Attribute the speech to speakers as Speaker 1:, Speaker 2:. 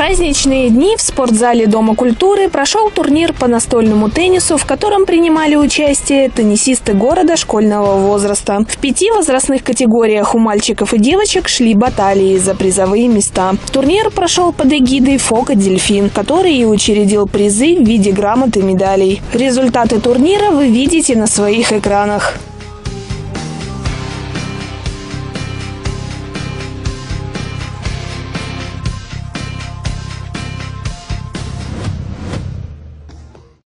Speaker 1: праздничные дни в спортзале Дома культуры прошел турнир по настольному теннису, в котором принимали участие теннисисты города школьного возраста. В пяти возрастных категориях у мальчиков и девочек шли баталии за призовые места. Турнир прошел под эгидой Фока Дельфин, который и учредил призы в виде грамот и медалей. Результаты турнира вы видите на своих экранах.